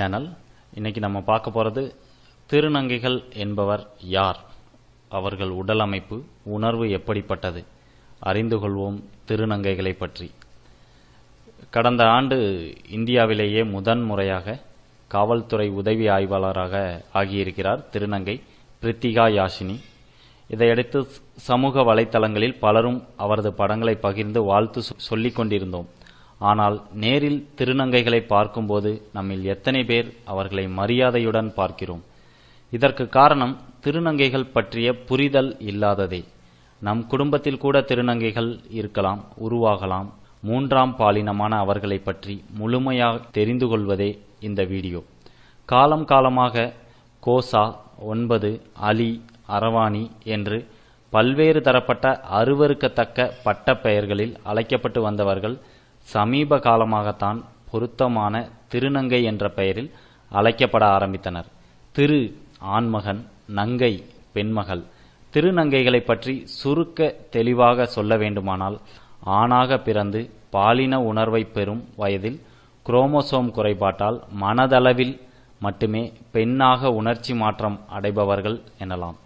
Channel இன்னைக்கு நம்ம பார்க்க போகிறது திருநங்கைகள் என்பவர் யார்? அவர்கள் உடல் அமைப்பு உணர்வு எப்படிப்பட்டது? அறிந்து கொள்வோம் திருநங்கைகளை பற்றி. கடந்த ஆண்டு இந்தியாவிலேயே முதன் முறையாக காவல்துறை உதவி ஆய்வாளராக ஆகியிருக்கிறார் திருநங்கை பிரித்திகா யாஷினி. இதையடுத்து சமூக வலைத்தளங்களில் பலரும் அவரது படங்களை பகிர்ந்து வாழ்த்து சொல்லிக் கொண்டிருந்தோம் ஆனால் நேரில் திருநங்கைகளை பார்க்கும்போது நம்மில் எத்தனை பேர் அவர்களை மரியாதையுடன் பார்க்கிறோம். இதற்கு காரணம் திருநங்கைகள் பற்றிய புரிதல் இல்லாததே. நம் குடும்பத்தில் கூட திருநங்கைகள் இருக்கலாம் உருவாகலாம். மூன்றாம் பாலினமான அவர்களை பற்றி முழுமையாக தெரிந்து கொள்வதே இந்த வீடியோ. காலம் காலமாக கோசா ஒன்பது அலி அரவாணி என்று பல்வேறு தரப்பட்ட அருவருக்கத்தக்க பட்ட பெயர்களில் அழைக்கப்பட்டு வந்தவர்கள் சமீப காலமாகத்தான் பொருத்தமான திருநங்கை என்ற பெயரில் அழைக்கப்பட ஆரம்பித்தனர். திரு ஆண்மகன் நங்கை பெண்மகள். திருநங்கைகளை பற்றி சுருக்க தெளிவாக சொல்ல வேண்டுமானால் ஆணாக பிறந்து பாலின உணர்வை பெறும் வயதில் குரோமோசோம் குறைபாட்டால் மனதளவில் மட்டுமே பெண்ணாக உணர்ச்சி மாற்றம் அடைபவர்கள் எனலாம்.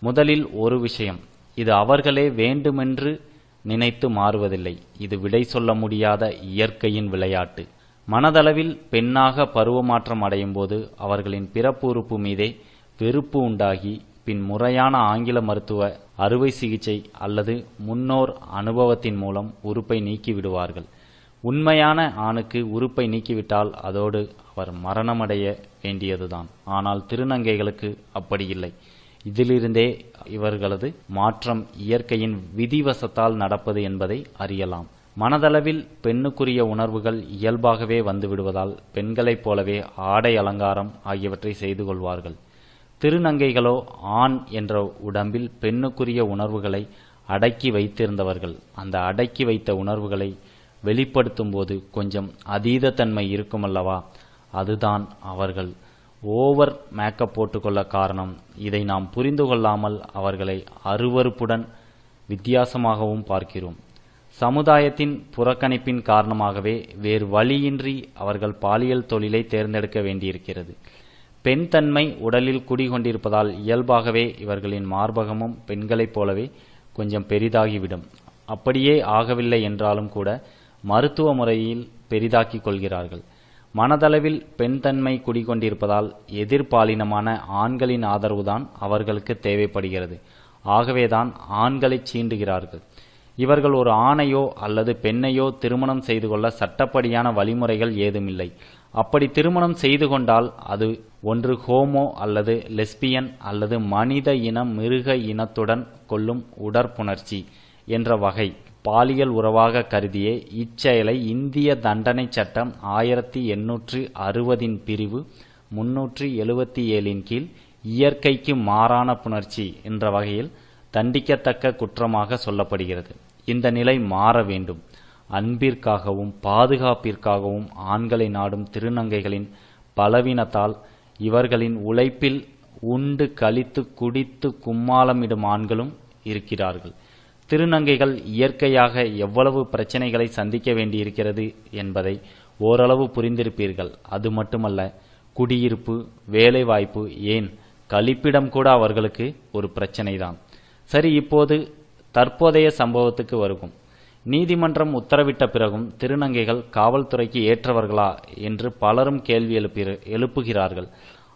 முதலில் ஒரு விஷயம் இது அவர்களே வேண்டுமென்று நினைத்து மாறுவதில்லை. இது விடை சொல்ல முடியாத இயற்கையின் விளையாட்டு. மனதளவில் பெண்ணாக பருவமாற்றம் அடையும் போது அவர்களின் பிறப்பு உறுப்பு மீதே வெறுப்பு உண்டாகி பின் முறையான ஆங்கில மருத்துவ அறுவை சிகிச்சை அல்லது முன்னோர் அனுபவத்தின் மூலம் உறுப்பை நீக்கிவிடுவார்கள். உண்மையான ஆணுக்கு உறுப்பை நீக்கிவிட்டால் அதோடு அவர் மரணமடைய வேண்டியதுதான். ஆனால் திருநங்கைகளுக்கு அப்படி இல்லை. இதிலிருந்தே இவர்களது மாற்றம் இயற்கையின் விதிவசத்தால் நடப்பது என்பதை அறியலாம். மனதளவில் பெண்ணுக்குரிய உணர்வுகள் இயல்பாகவே வந்துவிடுவதால் பெண்களைப் போலவே ஆடை அலங்காரம் ஆகியவற்றை செய்து கொள்வார்கள். திருநங்கைகளோ ஆண் என்ற உடம்பில் பெண்ணுக்குரிய உணர்வுகளை அடக்கி வைத்திருந்தவர்கள். அந்த அடக்கி வைத்த உணர்வுகளை வெளிப்படுத்தும் போது கொஞ்சம் அதீதத்தன்மை இருக்குமல்லவா? அதுதான் அவர்கள். ஓவர் மேக்கப் போட்டுக்கொள்ள காரணம் இதை நாம் புரிந்து கொள்ளாமல் அவர்களை அருவருப்புடன் வித்தியாசமாகவும் பார்க்கிறோம். சமுதாயத்தின் புறக்கணிப்பின் காரணமாகவே வேறு வழியின்றி அவர்கள் பாலியல் தொழிலை தேர்ந்தெடுக்க வேண்டியிருக்கிறது. பெண் தன்மை உடலில் குடிகொண்டிருப்பதால் இயல்பாகவே இவர்களின் மார்பகமும் பெண்களைப் போலவே கொஞ்சம் பெரிதாகிவிடும். அப்படியே ஆகவில்லை என்றாலும் கூட மருத்துவ முறையில் பெரிதாக்கிக் கொள்கிறார்கள். மனதளவில் பெண் தன்மை குடிகொண்டிருப்பதால் எதிர்பாலினமான ஆண்களின் ஆதரவுதான் அவர்களுக்கு தேவைப்படுகிறது. ஆகவேதான் ஆண்களை சீண்டுகிறார்கள். இவர்கள் ஒரு ஆணையோ அல்லது பெண்ணையோ திருமணம் செய்து கொள்ள சட்டப்படியான வழிமுறைகள் ஏதுமில்லை. அப்படி திருமணம் செய்து கொண்டால் அது ஒன்று ஹோமோ அல்லது லெஸ்பியன் அல்லது மனித இனம் மிருக இனத்துடன் கொள்ளும் உடற்புணர்ச்சி என்ற வகை. பாலியல் உறவாக கருதிய இச்செயலை இந்திய தண்டனை சட்டம் ஆயிரத்தி எண்ணூற்று அறுபதின் பிரிவு முன்னூற்றி எழுபத்தி ஏழின் கீழ் இயற்கைக்கு மாறான புணர்ச்சி என்ற வகையில் தண்டிக்கத்தக்க குற்றமாக சொல்லப்படுகிறது. இந்த நிலை மாற வேண்டும். அன்பிற்காகவும் பாதுகாப்பிற்காகவும் ஆண்களை நாடும் திருநங்கைகளின் பலவீனத்தால் இவர்களின் உழைப்பில் உண்டு கழித்து குடித்து கும்மாளமிடும் ஆண்களும் இருக்கிறார்கள். திருநங்கைகள் இயற்கையாக எவ்வளவு பிரச்சனைகளை சந்திக்க வேண்டியிருக்கிறது என்பதை ஓரளவு புரிந்திருப்பீர்கள். அது மட்டுமல்ல குடியிருப்பு வேலைவாய்ப்பு ஏன் கழிப்பிடம் கூட அவர்களுக்கு ஒரு பிரச்சனைதான். சரி இப்போது தற்போதைய சம்பவத்துக்கு வருகும் நீதிமன்றம் உத்தரவிட்ட பிறகும் திருநங்கைகள் காவல்துறைக்கு ஏற்றவர்களா என்று பலரும் கேள்வி எழுப்பி- எழுப்புகிறார்கள்.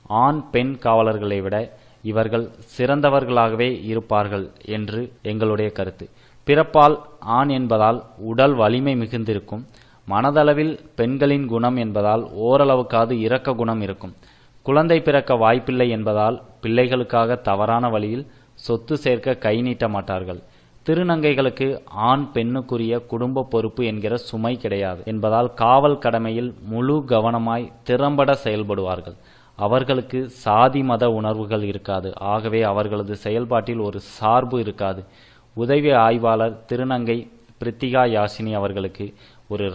ஆண் பெண் காவலர்களை விட இவர்கள் சிறந்தவர்களாகவே இருப்பார்கள் என்று எங்களுடைய கருத்து. பிறப்பால் ஆண் என்பதால் உடல் வலிமை மிகுந்திருக்கும். மனதளவில் பெண்களின் குணம் என்பதால் ஓரளவுக்காவது இரக்க குணம் இருக்கும். குழந்தை பிறக்க வாய்ப்பில்லை என்பதால் பிள்ளைகளுக்காக தவறான வழியில் சொத்து சேர்க்க கை நீட்ட மாட்டார்கள். திருநங்கைகளுக்கு ஆண் பெண்ணுக்குரிய குடும்ப பொறுப்பு என்கிற சுமை கிடையாது என்பதால் காவல் கடமையில் முழு கவனமாய் திறம்பட செயல்படுவார்கள். அவர்களுக்கு சாதி மத உணர்வுகள் இருக்காது. ஆகவே அவர்களது செயல்பாட்டில் ஒரு சார்பு இருக்காது. உதவி ஆய்வாளர் திருநங்கை பிரித்திகா யாசினி அவர்களுக்கு ஒரு